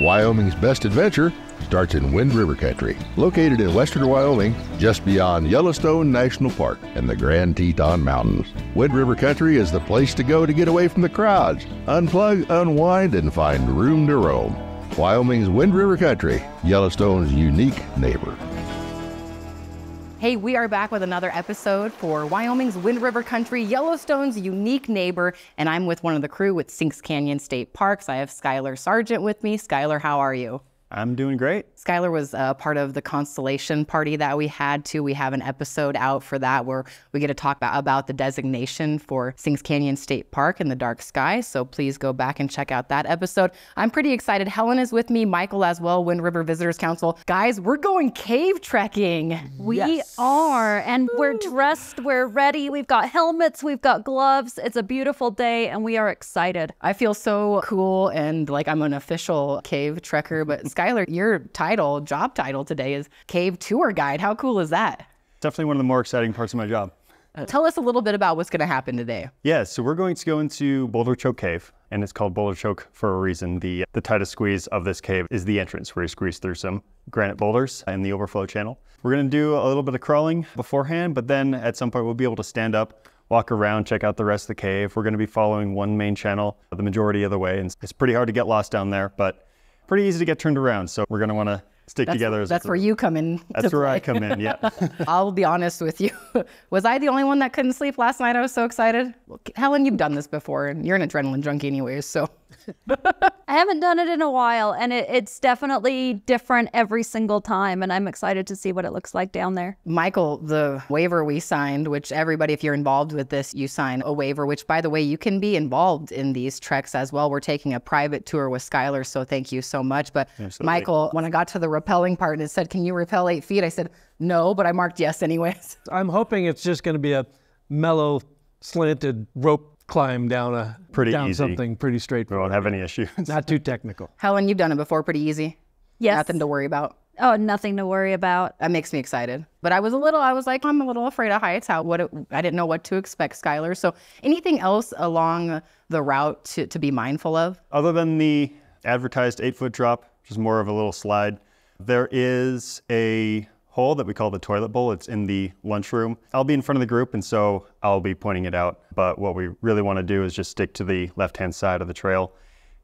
Wyoming's best adventure starts in Wind River Country, located in western Wyoming, just beyond Yellowstone National Park and the Grand Teton Mountains. Wind River Country is the place to go to get away from the crowds, unplug, unwind, and find room to roam. Wyoming's Wind River Country, Yellowstone's unique neighbor. Hey, we are back with another episode for Wyoming's Wind River Country, Yellowstone's unique neighbor. And I'm with one of the crew with Sinks Canyon State Parks. I have Skylar Sargent with me. Skylar, how are you? I'm doing great. Skylar was a part of the constellation party that we had too. We have an episode out for that where we get to talk about, about the designation for Sinks Canyon State Park in the dark sky. So please go back and check out that episode. I'm pretty excited. Helen is with me, Michael as well, Wind River Visitors Council. Guys, we're going cave trekking. We yes. are, and we're dressed, we're ready. We've got helmets, we've got gloves. It's a beautiful day, and we are excited. I feel so cool and like I'm an official cave trekker, but Skylar, your title, job title today is Cave Tour Guide. How cool is that? Definitely one of the more exciting parts of my job. Uh, tell us a little bit about what's going to happen today. Yeah, so we're going to go into Boulder Choke Cave, and it's called Boulder Choke for a reason. The, the tightest squeeze of this cave is the entrance, where you squeeze through some granite boulders in the overflow channel. We're going to do a little bit of crawling beforehand, but then at some point we'll be able to stand up walk around, check out the rest of the cave. We're going to be following one main channel the majority of the way, and it's pretty hard to get lost down there, but pretty easy to get turned around. So we're want to stick that's, together. that's where you come in. That's where I come in. Yeah. I'll be honest with you. Was I the only one that couldn't sleep last night? I was so excited. Helen, you've done this before, and you're an adrenaline junkie, anyways. So I haven't done it in a while, and it, it's definitely different every single time. And I'm excited to see what it looks like down there. Michael, the waiver we signed, which everybody, if you're involved with this, you sign a waiver, which by the way, you can be involved in these treks as well. We're taking a private tour with Skylar, so thank you so much. But Absolutely. Michael, when I got to the rappelling part and it said, Can you rappel eight feet? I said, No, but I marked yes anyways. I'm hoping it's just going to be a mellow, slanted rope climb down a pretty down easy. something pretty straightforward. We won't have any issues. Not too technical. Helen, you've done it before, pretty easy. Yes. Nothing to worry about. Oh, nothing to worry about. That makes me excited. But I was a little, I was like, I'm a little afraid of heights. How, what, it, I didn't know what to expect, Skylar. So anything else along the route to, to be mindful of? Other than the advertised eight foot drop, which is more of a little slide, there is a hole that we call the toilet bowl. It's in the lunchroom. I'll be in front of the group, and so I'll be pointing it out. But what we really want to do is just stick to the left-hand side of the trail,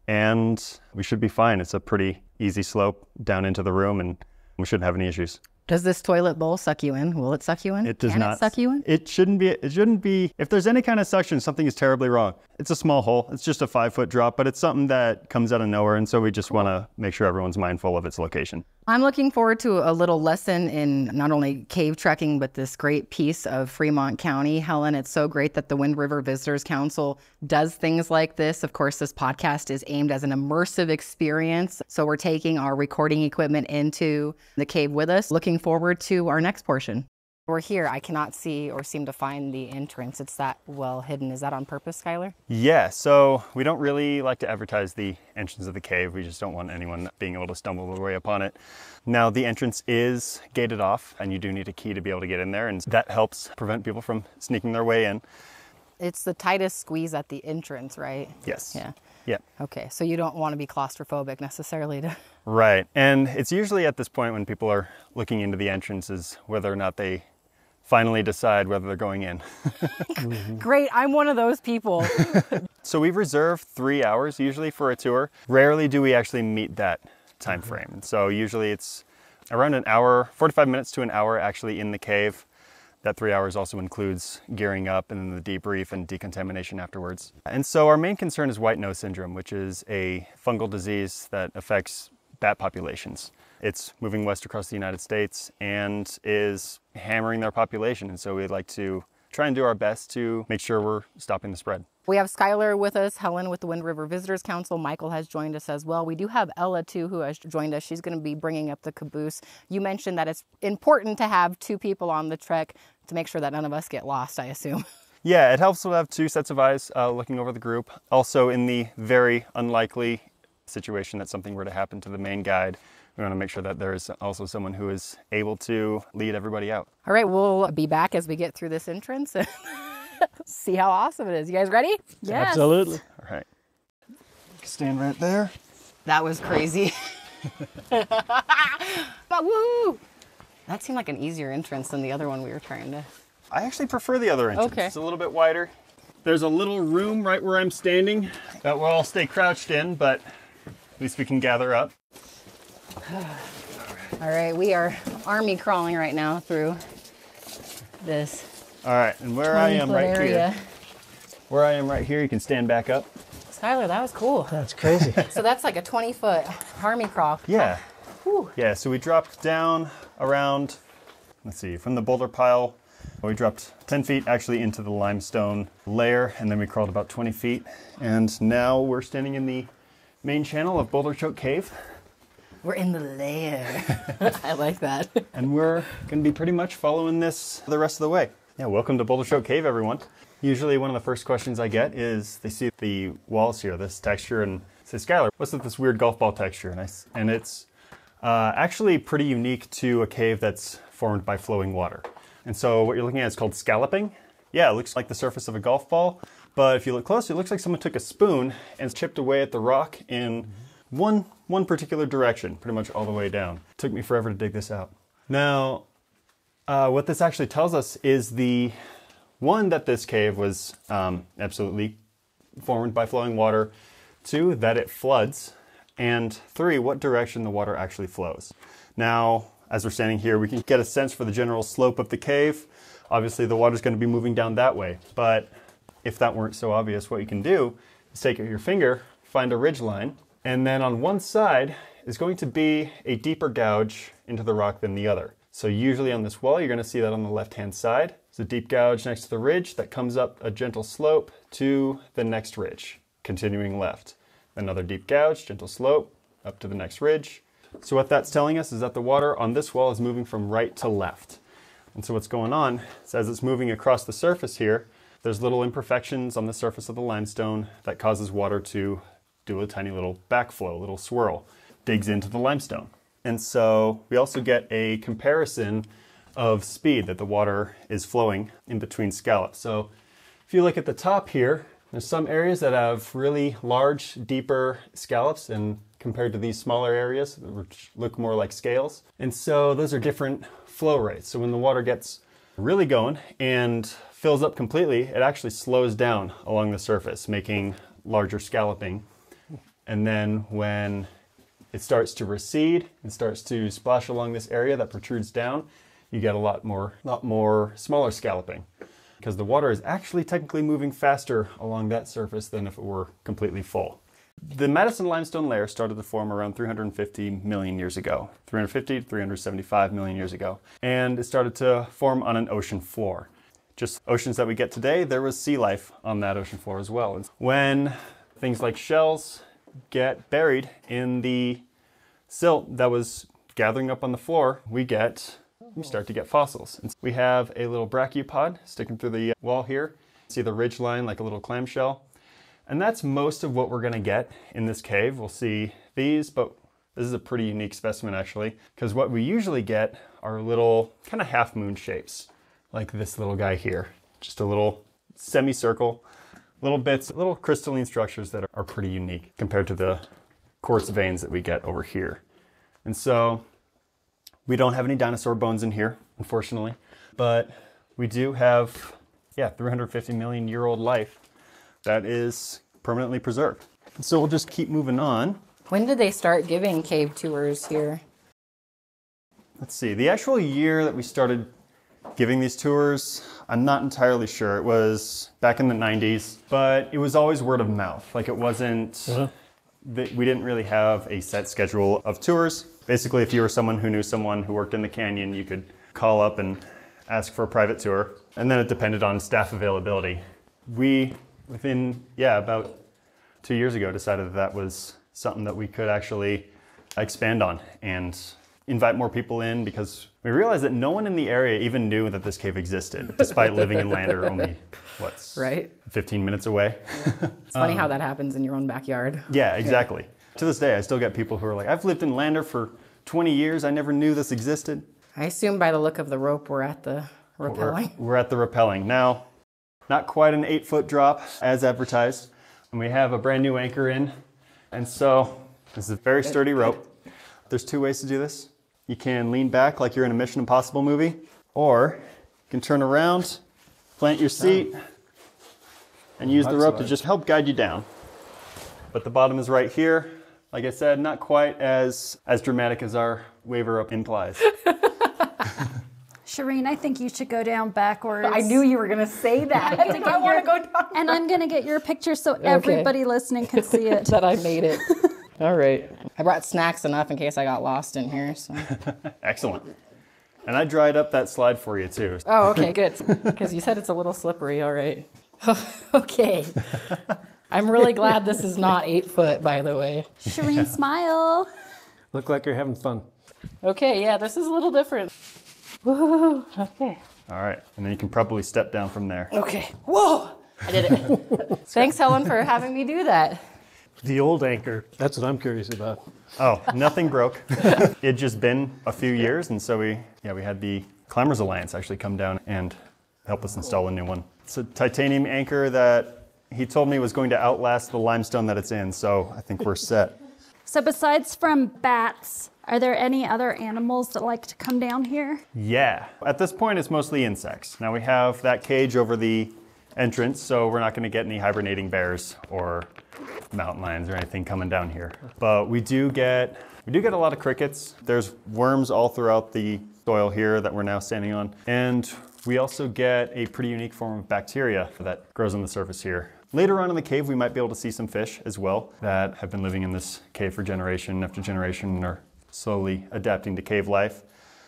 and we should be fine. It's a pretty easy slope down into the room, and we shouldn't have any issues. Does this toilet bowl suck you in? Will it suck you in? It does Can not it suck you in. It shouldn't be. It shouldn't be. If there's any kind of suction, something is terribly wrong. It's a small hole. It's just a five foot drop, but it's something that comes out of nowhere, and so we just want to make sure everyone's mindful of its location. I'm looking forward to a little lesson in not only cave trekking, but this great piece of Fremont County. Helen, it's so great that the Wind River Visitors Council does things like this. Of course, this podcast is aimed as an immersive experience. So we're taking our recording equipment into the cave with us. Looking forward to our next portion. We're here. I cannot see or seem to find the entrance. It's that well hidden. Is that on purpose, Skylar? Yeah, so we don't really like to advertise the entrance of the cave. We just don't want anyone being able to stumble their way upon it. Now, the entrance is gated off, and you do need a key to be able to get in there, and that helps prevent people from sneaking their way in. It's the tightest squeeze at the entrance, right? Yes. Yeah. Yeah. Okay, so you don't want to be claustrophobic necessarily to. Right, and it's usually at this point when people are looking into the entrances whether or not they finally decide whether they're going in. Great, I'm one of those people. so we've reserved three hours usually for a tour. Rarely do we actually meet that time frame. And so usually it's around an hour, 45 minutes to an hour actually in the cave. That three hours also includes gearing up and then the debrief and decontamination afterwards. And so our main concern is white nose syndrome, which is a fungal disease that affects bat populations. It's moving west across the United States and is hammering their population. And so we'd like to try and do our best to make sure we're stopping the spread. We have Skylar with us, Helen with the Wind River Visitors Council. Michael has joined us as well. We do have Ella too, who has joined us. She's going to be bringing up the caboose. You mentioned that it's important to have two people on the trek to make sure that none of us get lost, I assume. Yeah, it helps to have two sets of eyes uh, looking over the group. Also, in the very unlikely situation that something were to happen to the main guide, we want to make sure that there is also someone who is able to lead everybody out. All right, we'll be back as we get through this entrance and see how awesome it is. You guys ready? Yes. Absolutely. All right. Stand right there. That was crazy. but woo! That seemed like an easier entrance than the other one we were trying to. I actually prefer the other entrance. Okay. It's a little bit wider. There's a little room right where I'm standing that we'll all stay crouched in, but at least we can gather up. All right, we are army crawling right now through this All right, and where I am right area. here, where I am right here, you can stand back up. Skylar, that was cool. That's crazy. So that's like a 20 foot army crawl. Yeah. Whew. Yeah, so we dropped down around, let's see, from the boulder pile, we dropped 10 feet actually into the limestone layer, and then we crawled about 20 feet. And now we're standing in the main channel of Boulder Choke Cave, We're in the lair. I like that. and we're going to be pretty much following this the rest of the way. Yeah, welcome to Boulder Choke Cave, everyone. Usually, one of the first questions I get is they see the walls here, this texture, and say, Skylar, what's with this weird golf ball texture? And, I s and it's uh, actually pretty unique to a cave that's formed by flowing water. And so, what you're looking at is called scalloping. Yeah, it looks like the surface of a golf ball, but if you look closely, it looks like someone took a spoon and chipped away at the rock in one one particular direction, pretty much all the way down. It took me forever to dig this out. Now, uh, what this actually tells us is the one that this cave was um, absolutely formed by flowing water, two that it floods, and three what direction the water actually flows. Now, as we're standing here, we can get a sense for the general slope of the cave. Obviously, the water's going to be moving down that way, but if that weren't so obvious, what you can do is take your finger, find a ridge line, and then on one side is going to be a deeper gouge into the rock than the other. So usually on this wall, you're going to see that on the left-hand side. There's a deep gouge next to the ridge that comes up a gentle slope to the next ridge, continuing left. Another deep gouge, gentle slope, up to the next ridge. So what that's telling us is that the water on this wall is moving from right to left. And so what's going on is as it's moving across the surface here, there's little imperfections on the surface of the limestone that causes water to do a tiny little backflow, little swirl, digs into the limestone. And so we also get a comparison of speed that the water is flowing in between scallops. So if you look at the top here, there's some areas that have really large, deeper scallops and compared to these smaller areas which look more like scales. And so those are different flow rates. So when the water gets really going and fills up completely, it actually slows down along the surface, making larger scalloping. And then when it starts to recede and starts to splash along this area that protrudes down, you get a lot more, lot more smaller scalloping because the water is actually technically moving faster along that surface than if it were completely full. The Madison limestone layer started to form around 350 million years ago, 350 to 375 million years ago, and it started to form on an ocean floor. Just oceans that we get today, there was sea life on that ocean floor as well. When things like shells get buried in the silt that was gathering up on the floor, we get we start to get fossils. And we have a little brachiopod sticking through the wall here. See the ridge line like a little clamshell. And that's most of what we're gonna get in this cave. We'll see these, but this is a pretty unique specimen actually, because what we usually get are little kind of half moon shapes, like this little guy here. Just a little semicircle, little bits, little crystalline structures that are pretty unique compared to the quartz veins that we get over here. And so we don't have any dinosaur bones in here, unfortunately, but we do have, yeah, 350 million year old life that is permanently preserved. So we'll just keep moving on. When did they start giving cave tours here? Let's see, the actual year that we started giving these tours, I'm not entirely sure. It was back in the 90s, but it was always word of mouth. Like it wasn't, uh-huh. th- we didn't really have a set schedule of tours. Basically, if you were someone who knew someone who worked in the canyon, you could call up and ask for a private tour. And then it depended on staff availability. We, within, yeah, about two years ago, decided that that was something that we could actually expand on and invite more people in because we realized that no one in the area even knew that this cave existed, despite living in Lander only, what's Right. 15 minutes away. It's funny how that happens in your own backyard. yeah, exactly. To this day, I still get people who are like, I've lived in Lander for 20 years, I never knew this existed. I assume by the look of the rope, we're at the We're, rappelling. we're at the rappelling. Now, not quite an eight foot drop as advertised, and we have a brand new anchor in. And so This is a very sturdy rope. There's two ways to do this. You can lean back like you're in a Mission Impossible movie, or you can turn around, plant your seat, and use the rope to just help guide you down. But the bottom is right here. Like I said, not quite as as dramatic as our waiver up implies. Charene, I think you should go down backwards. I knew you were gonna say that. I get want to go down. And I'm gonna get your picture so everybody listening can see it. that I made it. All right. I brought snacks enough in case I got lost in here. So. Excellent. And I dried up that slide for you too. Oh, okay, good. Because you said it's a little slippery. All right. okay. I'm really glad this is not eight foot, by the way. Charene, smile. Look like you're having fun. Okay, yeah, this is a little different. Woo, okay. All right, and then you can probably step down from there. Okay. Whoa! I did it. Thanks, Helen, for having me do that. The old anchor. That's what I'm curious about. Oh, nothing broke. It'd just been a few years, and so we, yeah, we had the Climbers Alliance actually come down and help us install a new one. It's a titanium anchor that he told me was going to outlast the limestone that it's in, so I think we're set. So besides from bats, are there any other animals that like to come down here? Yeah, at this point it's mostly insects. Now we have that cage over the entrance, so we're not going to get any hibernating bears or mountain lions or anything coming down here. But we do get we do get a lot of crickets. There's worms all throughout the soil here that we're now standing on, and we also get a pretty unique form of bacteria that grows on the surface here. Later on in the cave, we might be able to see some fish as well that have been living in this cave for generation after generation and are slowly adapting to cave life.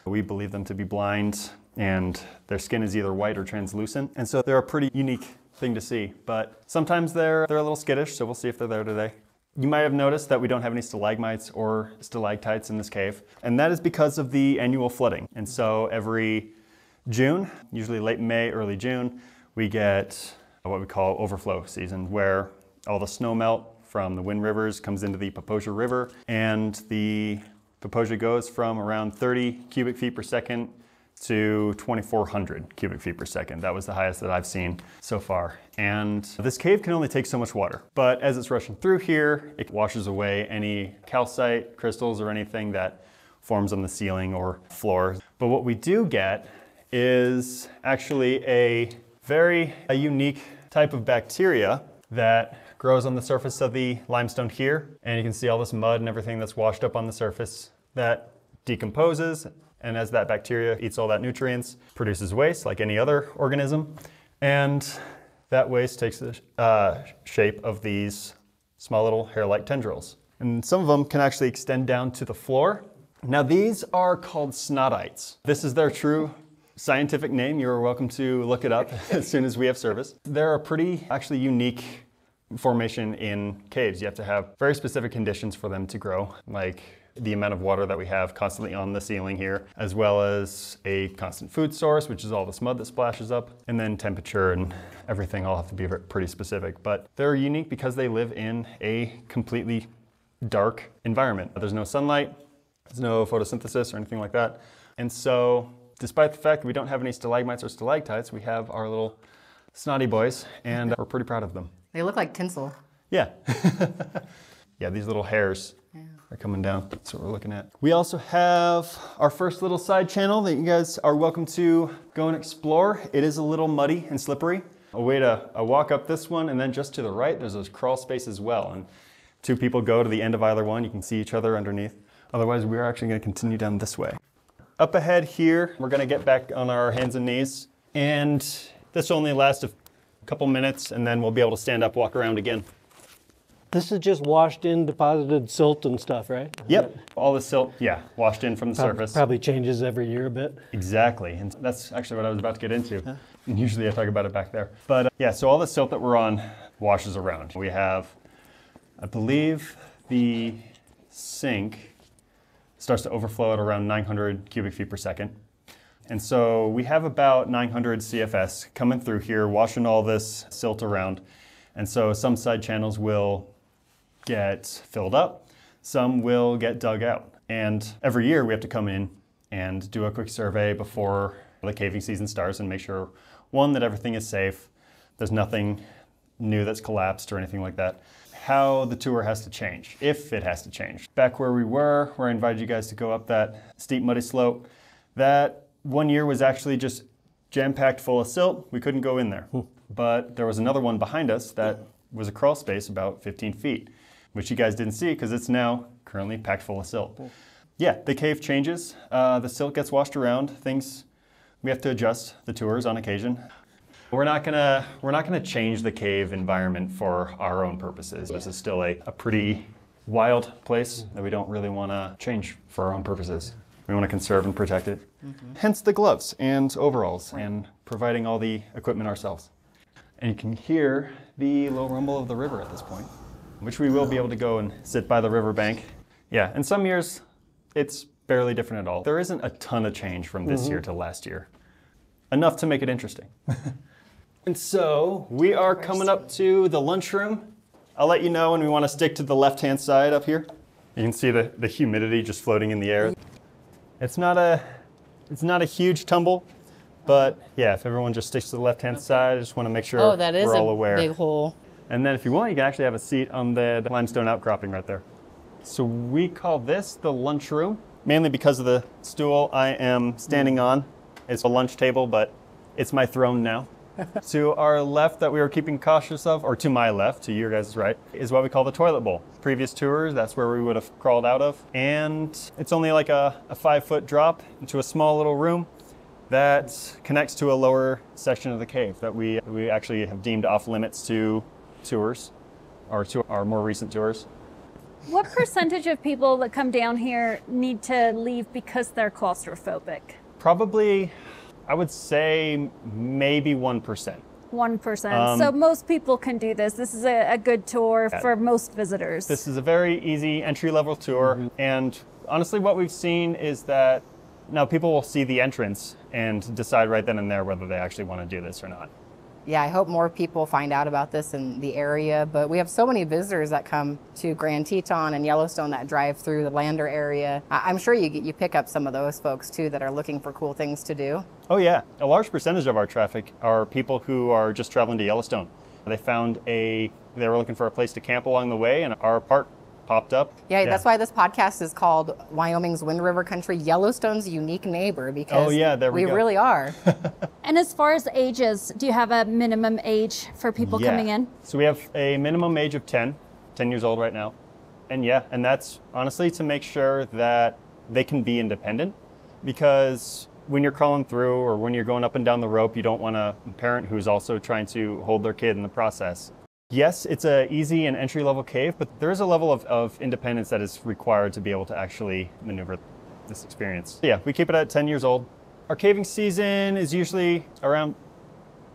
We believe them to be blind and their skin is either white or translucent. And so they're a pretty unique thing to see. But sometimes they're, they're a little skittish, so we'll see if they're there today. You might have noticed that we don't have any stalagmites or stalactites in this cave, and that is because of the annual flooding. And so every June, usually late May, early June, we get what we call overflow season, where all the snow melt from the Wind Rivers comes into the Popo Agie River, and the Popo Agie goes from around 30 cubic feet per second to 2,400 cubic feet per second. That was the highest that I've seen so far. And this cave can only take so much water, but as it's rushing through here, it washes away any calcite, crystals, or anything that forms on the ceiling or floor. But what we do get is actually a very a unique type of bacteria that grows on the surface of the limestone here. And you can see all this mud and everything that's washed up on the surface that decomposes. And as that bacteria eats all that nutrients, produces waste like any other organism. And that waste takes the uh, shape of these small little hair-like tendrils. And some of them can actually extend down to the floor. Now these are called snottites. This is their true scientific name. You're welcome to look it up as soon as we have service. They're a pretty actually unique formation in caves. You have to have very specific conditions for them to grow, like the amount of water that we have constantly on the ceiling here, as well as a constant food source, which is all this mud that splashes up, and then temperature and everything all have to be pretty specific. But they're unique because they live in a completely dark environment. There's no sunlight, there's no photosynthesis or anything like that. And so, despite the fact that we don't have any stalagmites or stalactites, we have our little snotty boys, and uh, we're pretty proud of them. They look like tinsel. Yeah. yeah, these little hairs are coming down. That's what we're looking at. We also have our first little side channel that you guys are welcome to go and explore. It is a little muddy and slippery. A way to uh, walk up this one, and then just to the right, there's those crawl space as well. And two people go to the end of either one. You can see each other underneath. Otherwise, we're actually going to continue down this way. Up ahead here, we're going to get back on our hands and knees. And this will only last a couple minutes, and then we'll be able to stand up, walk around again. This is just washed in, deposited silt and stuff, right? Yep, all the silt, yeah, washed in from the Prob- surface. Probably changes every year a bit. Exactly, and that's actually what I was about to get into. And usually I talk about it back there. But uh, yeah, so all the silt that we're on washes around. We have, I believe, the sink starts to overflow at around 900 cubic feet per second. And so we have about 900 CFS coming through here, washing all this silt around. And so some side channels will get filled up, some will get dug out. And every year we have to come in and do a quick survey before the caving season starts and make sure, one, that everything is safe, there's nothing new that's collapsed or anything like that. how the tour has to change, if it has to change. Back where we were, where I invited you guys to go up that steep, muddy slope, that one year was actually just jam packed full of silt. We couldn't go in there. But there was another one behind us that was a crawl space about 15 feet, which you guys didn't see because it's now currently packed full of silt. Yeah, the cave changes. Uh, the silt gets washed around. Things we have to adjust the tours on occasion. We're not gonna we're not gonna change the cave environment for our own purposes. This is still a, a pretty wild place that we don't really want to change for our own purposes. We want to conserve and protect it. Hence the gloves and overalls and providing all the equipment ourselves. And you can hear the low rumble of the river at this point, which we will be able to go and sit by the riverbank. Yeah, and some years it's barely different at all. There isn't a ton of change from this year mm-hmm. to last year. Enough to make it interesting. and so we are coming up to the lunchroom. I'll let you know when we want to stick to the left hand side up here. You can see the, the humidity just floating in the air. It's not a it's not a huge tumble, but yeah, if everyone just sticks to the left hand side, I just want to make sure Oh, that is we're all a aware. big hole. And then if you want, you can actually have a seat on the, the limestone outcropping right there. So we call this the lunchroom, mainly because of the stool I am standing on. It's a lunch table, but it's my throne now. to our left that we were keeping cautious of, or to my left, to your guys' right, is what we call the toilet bowl. Previous tours, that's where we would have crawled out of. And it's only like a, a five foot drop into a small little room that connects to a lower section of the cave that we, we actually have deemed off limits to tours, or to our more recent tours. What percentage of people that come down here need to leave because they're claustrophobic? Probably, I would say maybe 1%. One percent. Um, so most people can do this. This is a, a good tour for most visitors. This is a very easy entry level tour. And honestly, what we've seen is that now people will see the entrance and decide right then and there whether they actually want to do this or not. Yeah, I hope more people find out about this in the area. But we have so many visitors that come to Grand Teton and Yellowstone that drive through the Lander area. I'm sure you you pick up some of those folks too that are looking for cool things to do. Oh, yeah. A large percentage of our traffic are people who are just traveling to Yellowstone. They found a, they were looking for a place to camp along the way, and our park popped up. Yeah, that's why this podcast is called Wyoming's Wind River Country, Yellowstone's unique neighbor, because Oh, yeah, there we go. really are. and as far as ages, do you have a minimum age for people Yeah. coming in? So we have a minimum age of 10, 10 years old right now. And yeah, and that's honestly to make sure that they can be independent because when you're crawling through or when you're going up and down the rope, you don't want a parent who's also trying to hold their kid in the process. Yes, it's a easy and entry level cave, but there is a level of, of independence that is required to be able to actually maneuver this experience. Yeah, we keep it at 10 years old. Our caving season is usually around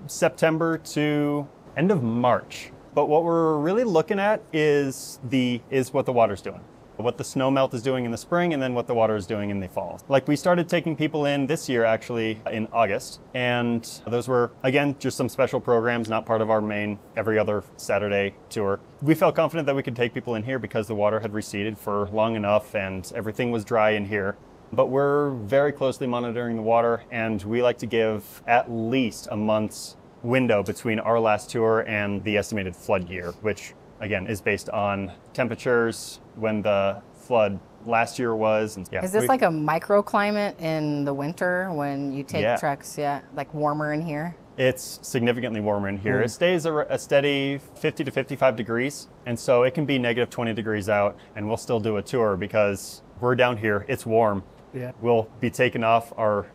September to end of March. But what we're really looking at is the is what the water's doing. What the snow melt is doing in the spring and then what the water is doing in the fall. Like we started taking people in this year actually in August and those were again just some special programs not part of our main every other Saturday tour. We felt confident that we could take people in here because the water had receded for long enough and everything was dry in here. But we're very closely monitoring the water and we like to give at least a month's window between our last tour and the estimated flood year, which again is based on temperatures when the flood last year was. And yeah, Is this we- like a microclimate in the winter when you take Yeah. treks? Yeah, like warmer in here. It's significantly warmer in here. Hmm. It stays a, a steady 50 to 55 degrees, and so it can be negative 20 degrees out, and we'll still do a tour because we're down here. It's warm. Yeah. We'll be taking off our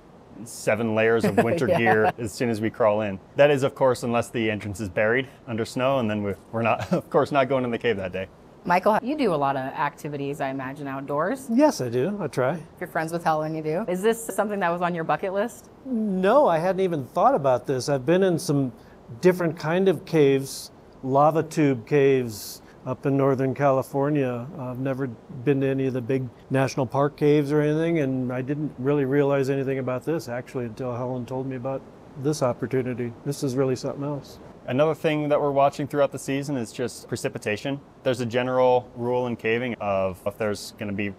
seven layers of winter Yeah. gear as soon as we crawl in. That is, of course, unless the entrance is buried under snow, and then we're, we're not, of course, not going in the cave that day. Michael, you do a lot of activities, I imagine, outdoors. Yes, I do. I try. If you're friends with Helen, you do. Is this something that was on your bucket list? No, I hadn't even thought about this. I've been in some different kind of caves, lava tube caves up in Northern California. I've never been to any of the big national park caves or anything, and I didn't really realize anything about this actually until Helen told me about this opportunity. This is really something else. Another thing that we're watching throughout the season is just precipitation. There's a general rule in caving of if there's going to be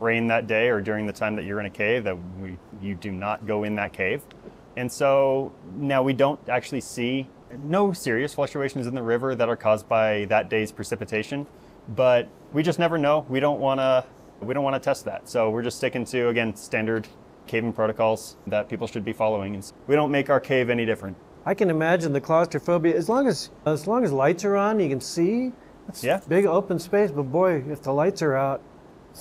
rain that day or during the time that you're in a cave that we you do not go in that cave. And so now we don't actually see no serious fluctuations in the river that are caused by that day's precipitation, but we just never know. We don't want to we don't want to test that. So we're just sticking to again standard caving protocols that people should be following. And we don't make our cave any different. I can imagine the claustrophobia as long as as long as lights are on, you can see. It's Yeah. big open space, but boy, if the lights are out,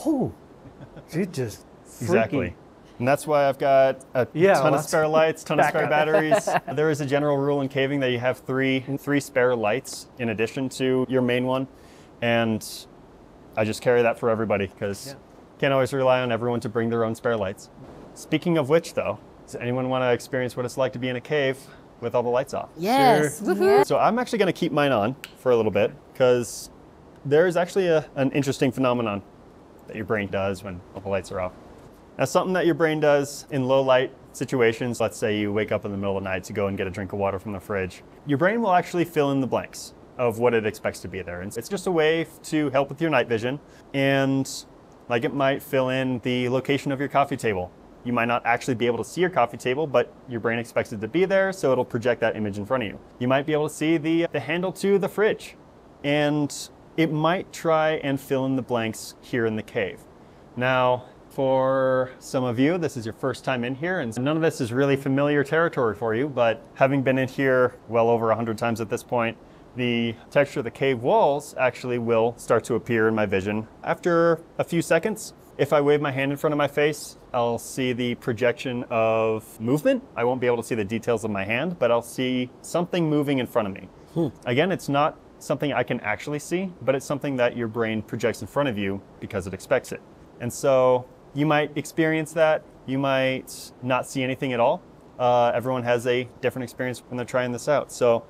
oh, you just freaky. Exactly. And that's why I've got a Yeah, ton of spare lights, ton of spare backup. batteries. there is a general rule in caving that you have three three spare lights in addition to your main one, and I just carry that for everybody because can't always rely on everyone to bring their own spare lights. Speaking of which, though, does anyone want to experience what it's like to be in a cave with all the lights off? Yes. Woohoo. So I'm actually going to keep mine on for a little bit because there is actually a, an interesting phenomenon that your brain does when all the lights are off. Now, something that your brain does in low light situations, let's say you wake up in the middle of the night to go and get a drink of water from the fridge, your brain will actually fill in the blanks of what it expects to be there. And it's just a way to help with your night vision. And like it might fill in the location of your coffee table. You might not actually be able to see your coffee table, but your brain expects it to be there, so it'll project that image in front of you. You might be able to see the, the handle to the fridge, and it might try and fill in the blanks here in the cave. Now, for some of you, this is your first time in here, and none of this is really familiar territory for you, but having been in here well over 100 times at this point, the texture of the cave walls actually will start to appear in my vision after a few seconds. If I wave my hand in front of my face, I'll see the projection of movement. I won't be able to see the details of my hand, but I'll see something moving in front of me. Hmm. Again, it's not something I can actually see, but it's something that your brain projects in front of you because it expects it. And so you might experience that. You might not see anything at all. Uh, everyone has a different experience when they're trying this out. So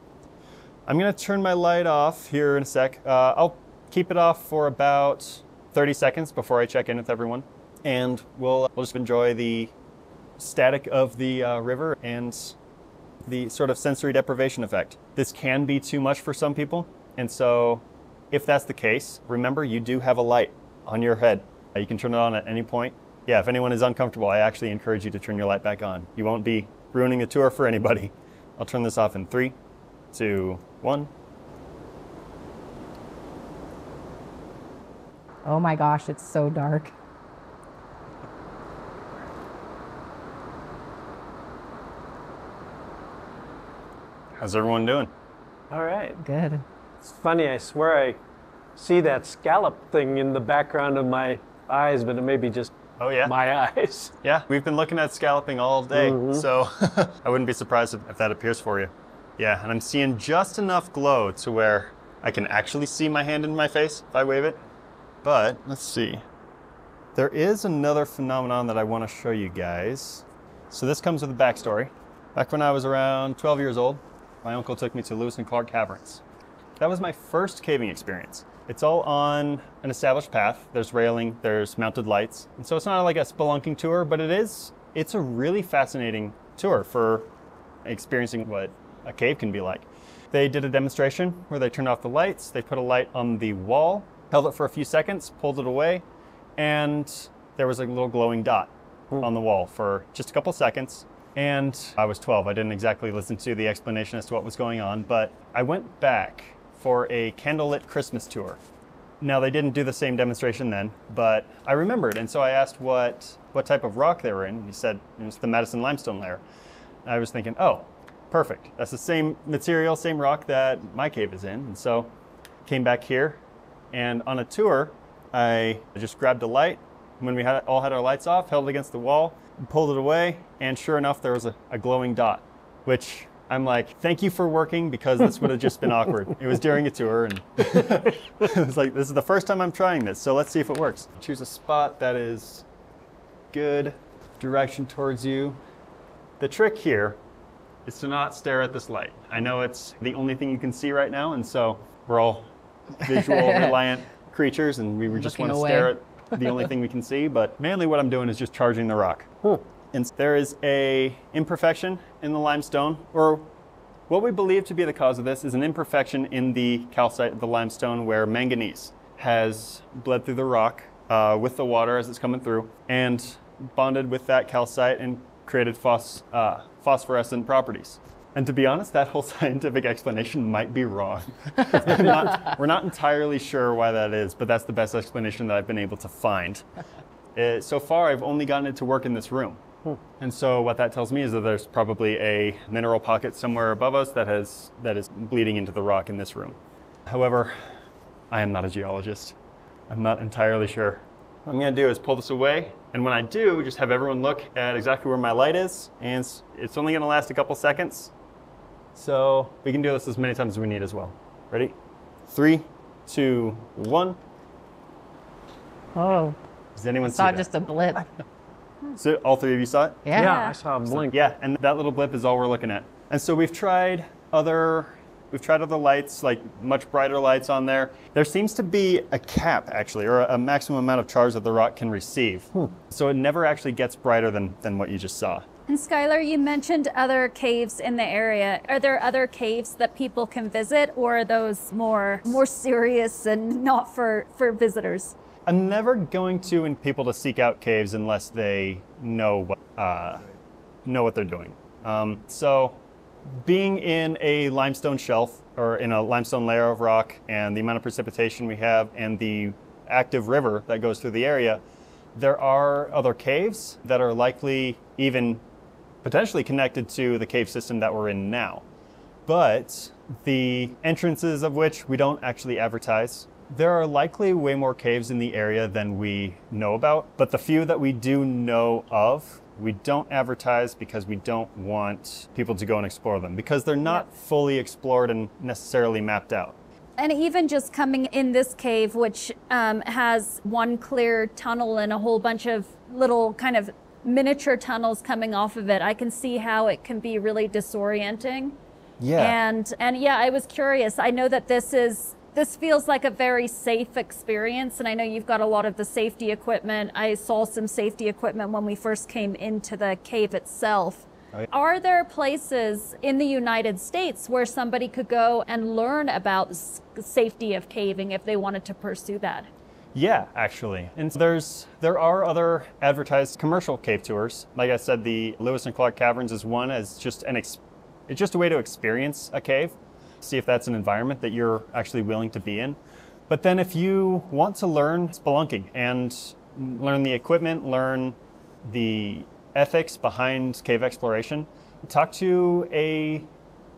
I'm going to turn my light off here in a sec. Uh, I'll keep it off for about 30 seconds before I check in with everyone. And we'll, we'll just enjoy the static of the uh, river and the sort of sensory deprivation effect. This can be too much for some people. And so, if that's the case, remember you do have a light on your head. Uh, You can turn it on at any point. Yeah, if anyone is uncomfortable, I actually encourage you to turn your light back on. You won't be ruining the tour for anybody. I'll turn this off in three, two, one. Oh my gosh, it's so dark. How's everyone doing? All right. Good. It's funny. I swear I see that scallop thing in the background of my eyes, but it may be just Oh, yeah? my eyes. Yeah, we've been looking at scalloping all day, mm-hmm. so I wouldn't be surprised if, if that appears for you. Yeah, and I'm seeing just enough glow to where I can actually see my hand in my face if I wave it. But let's see. There is another phenomenon that I want to show you guys. So this comes with a backstory. Back when I was around 12 years old, my uncle took me to Lewis and Clark Caverns. That was my first caving experience. It's all on an established path. There's railing, there's mounted lights. And so it's not like a spelunking tour, but it is it's a really fascinating tour for experiencing what a cave can be like. They did a demonstration where they turned off the lights, they put a light on the wall, held it for a few seconds, pulled it away, and there was a little glowing dot hmm. on the wall for just a couple seconds. And I was 12. I didn't exactly listen to the explanation as to what was going on, but I went back for a candlelit Christmas tour. Now they didn't do the same demonstration then, but I remembered, and so I asked what what type of rock they were in. He said it was the Madison limestone layer. I was thinking, oh, perfect. That's the same material, same rock that my cave is in. And so came back here, and on a tour, I just grabbed a light. When we had all had our lights off, held it against the wall, pulled it away, and sure enough, there was a, a glowing dot, which I'm like, thank you for working because this would have just been awkward. It was during a tour, and it was like, this is the first time I'm trying this, so let's see if it works. Choose a spot that is good direction towards you. The trick here is to not stare at this light. I know it's the only thing you can see right now, and so we're all visual reliant creatures, and we just Looking want to away. stare at the only thing we can see. But mainly, what I'm doing is just charging the rock. Hmm. And there is a imperfection in the limestone, or what we believe to be the cause of this is an imperfection in the calcite of the limestone where manganese has bled through the rock uh, with the water as it's coming through and bonded with that calcite and created phos- uh, phosphorescent properties. And to be honest, that whole scientific explanation might be wrong. we're, not, we're not entirely sure why that is, but that's the best explanation that I've been able to find. Uh, so far, I've only gotten it to work in this room. And so what that tells me is that there's probably a mineral pocket somewhere above us that has that is bleeding into the rock in this room. However, I am not a geologist. I'm not entirely sure. What I'm gonna do is pull this away, and when I do, just have everyone look at exactly where my light is, and it's- it's only gonna last a couple seconds. So we can do this as many times as we need as well. Ready? Three, two, one. Oh, Does anyone see saw that? just a blip. So all three of you saw it? Yeah. Yeah, I saw a blink. Yeah, and that little blip is all we're looking at. And so we've tried other we've tried other lights, like much brighter lights on there. There seems to be a cap actually, or a maximum amount of charge that the rock can receive. Hmm. So it never actually gets brighter than, than what you just saw. And Skylar, you mentioned other caves in the area. Are there other caves that people can visit, or are those more more serious and not for for visitors? I'm never going to in people to seek out caves unless they know what uh, know what they're doing. Um, so, being in a limestone shelf or in a limestone layer of rock, and the amount of precipitation we have, and the active river that goes through the area, there are other caves that are likely even potentially connected to the cave system that we're in now but the entrances of which we don't actually advertise. There are likely way more caves in the area than we know about, but the few that we do know of, we don't advertise because we don't want people to go and explore them because they're not fully explored and necessarily mapped out. And even just coming in this cave, which um, has one clear tunnel and a whole bunch of little kind of miniature tunnels coming off of it, I can see how it can be really disorienting. Yeah. And and yeah, I was curious. I know that this is this feels like a very safe experience and I know you've got a lot of the safety equipment. I saw some safety equipment when we first came into the cave itself. Are there places in the United States where somebody could go and learn about safety of caving if they wanted to pursue that? Yeah, actually. And there's there are other advertised commercial cave tours. Like I said, the Lewis and Clark Caverns is one as just an ex- it's just a way to experience a cave, see if that's an environment that you're actually willing to be in. But then if you want to learn spelunking and learn the equipment, learn the ethics behind cave exploration, talk to a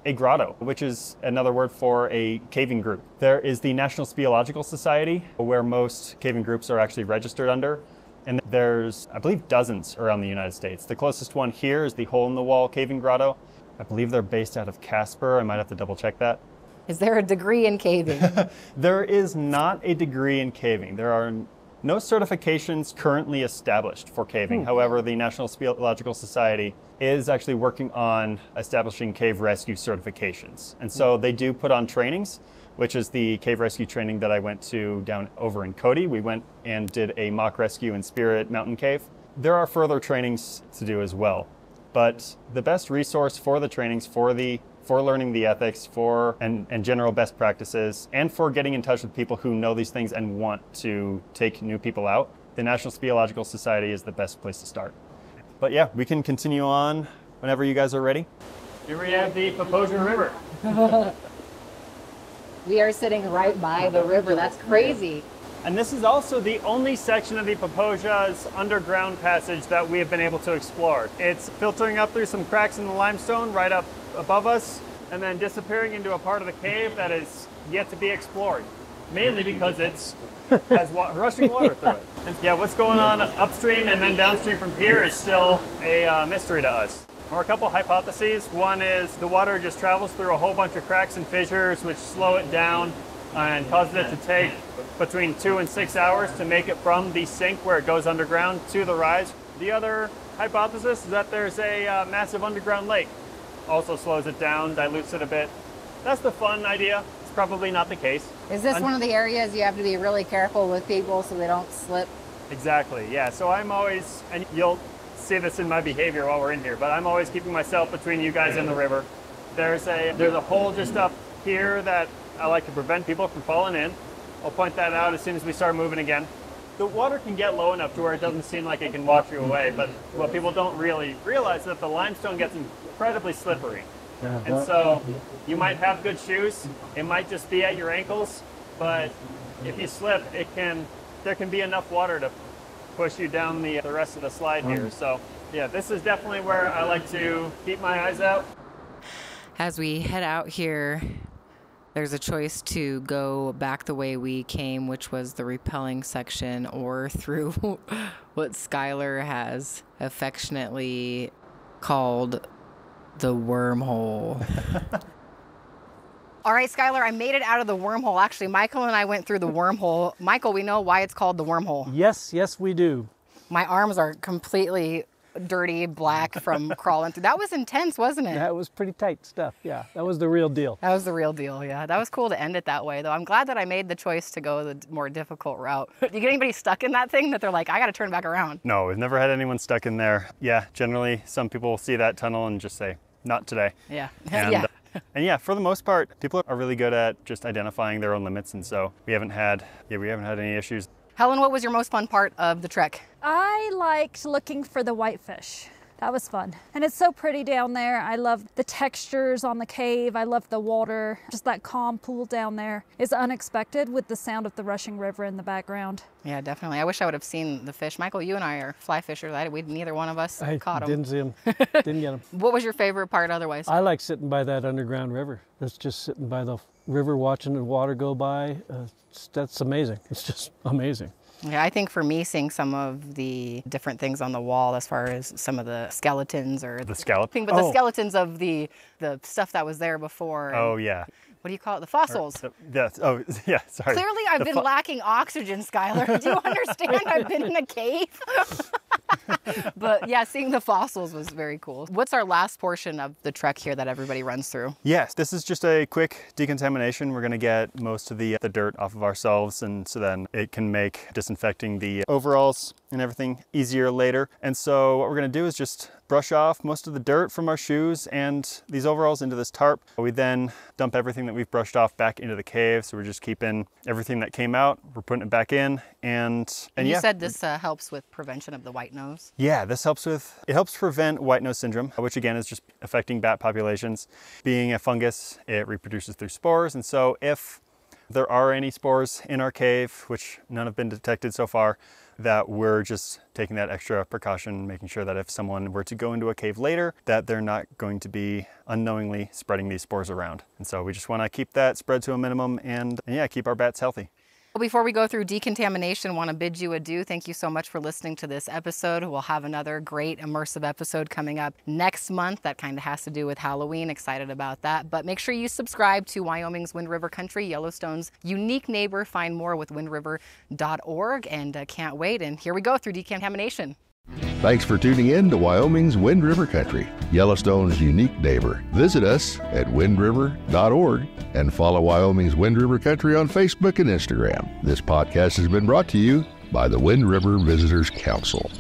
a grotto, which is another word for a caving group. There is the National Speleological Society, where most caving groups are actually registered under. And there's, I believe, dozens around the United States. The closest one here is the Hole in the Wall Caving Grotto. I believe they're based out of Casper. I might have to double check that. Is there a degree in caving? There is not a degree in caving. There are no certifications currently established for caving. Hmm. However, the National Speleological Society is actually working on establishing cave rescue certifications. And so hmm. they do put on trainings, which is the cave rescue training that I went to down over in Cody. We went and did a mock rescue in Spirit Mountain Cave. There are further trainings to do as well. But the best resource for the trainings, for the for learning the ethics, for and, and general best practices, and for getting in touch with people who know these things and want to take new people out, the National Speleological Society is the best place to start. But yeah, we can continue on whenever you guys are ready. Here we have the Popo Agie River. we are sitting right by the river. That's crazy. And this is also the only section of the Popo Agie's underground passage that we have been able to explore. It's filtering up through some cracks in the limestone right up above us, and then disappearing into a part of the cave that is yet to be explored. Mainly because it's has wa- rushing water through it. And yeah, what's going on upstream and then downstream from here is still a uh, mystery to us. There are a couple hypotheses. One is the water just travels through a whole bunch of cracks and fissures, which slow it down and causes it to take between two and six hours to make it from the sink where it goes underground to the rise. The other hypothesis is that there's a uh, massive underground lake. Also slows it down, dilutes it a bit. That's the fun idea. It's probably not the case. Is this Un- one of the areas you have to be really careful with people so they don't slip? Exactly. Yeah. So I'm always, and you'll see this in my behavior while we're in here, but I'm always keeping myself between you guys and the river. There's a there's a hole just up here that I like to prevent people from falling in. I'll point that out as soon as we start moving again. The water can get low enough to where it doesn't seem like it can wash you away, but what people don't really realize is that the limestone gets incredibly slippery. And uh-huh. so you might have good shoes. It might just be at your ankles, but if you slip, it can there can be enough water to push you down the the rest of the slide here. Um. So yeah, this is definitely where I like to keep my eyes out. As we head out here, there's a choice to go back the way we came, which was the rappelling section, or through what Skylar has affectionately called the wormhole. All right, Skylar, I made it out of the wormhole. Actually, Michael and I went through the wormhole. Michael, we know why it's called the wormhole. Yes, yes, we do. My arms are completely dirty black from crawling through. That was intense, wasn't it? That was pretty tight stuff. Yeah, that was the real deal. That was the real deal. Yeah, that was cool to end it that way, though. I'm glad that I made the choice to go the more difficult route. Do you get anybody stuck in that thing that they're like, I got to turn back around? No, we've never had anyone stuck in there. Yeah, generally some people see that tunnel and just say, not today. Yeah. And, yeah. uh, and yeah, for the most part, people are really good at just identifying their own limits, and so we haven't had yeah we haven't had any issues. Helen, what was your most fun part of the trek? I liked looking for the whitefish. That was fun. And it's so pretty down there. I love the textures on the cave. I love the water. Just that calm pool down there is unexpected with the sound of the rushing river in the background. Yeah, definitely. I wish I would have seen the fish. Michael, you and I are fly fishers. I, we neither one of us I caught them. didn't see him. didn't get him. What was your favorite part otherwise? I like sitting by that underground river. That's just sitting by the river, watching the water go by. Uh, that's amazing. It's just amazing. Yeah, I think for me, seeing some of the different things on the wall, as far as some of the skeletons or The scallop. but the Oh. skeletons of the the stuff that was there before. Oh yeah. What do you call it? The fossils. So, yeah. Oh yeah. Sorry. Clearly, I've The been lacking oxygen, Skylar. Do you understand? I've been in a cave. but yeah, seeing the fossils was very cool. What's our last portion of the trek here that everybody runs through? Yes, this is just a quick decontamination. We're to get most of the, the dirt off of ourselves, and so then it can make disinfecting the overalls and everything easier later. And so what we're going to do is just brush off most of the dirt from our shoes and these overalls into this tarp. We then dump everything that we've brushed off back into the cave. So we're just keeping everything that came out, we're putting it back in, and and And you yeah, said this uh, helps with prevention of the white nose. yeah, this helps with it helps prevent white nose syndrome, which again is just affecting bat populations. Being a fungus, it reproduces through spores, and so if there are any spores in our cave, which none have been detected so far, that we're just taking that extra precaution, making sure that if someone were to go into a cave later, that they're not going to be unknowingly spreading these spores around. And so we just want to keep that spread to a minimum and, and yeah, keep our bats healthy. Well, before we go through decontamination, want to bid you adieu. Thank you so much for listening to this episode. We'll have another great immersive episode coming up next month. That kind of has to do with Halloween. Excited about that. But make sure you subscribe to Wyoming's Wind River Country, Yellowstone's unique neighbor. Find more with windriver.org and uh, can't wait. And here we go through decontamination. Thanks for tuning in to Wyoming's Wind River Country, Yellowstone's unique neighbor. Visit us at windriver.org and follow Wyoming's Wind River Country on Facebook and Instagram. This podcast has been brought to you by the Wind River Visitors Council.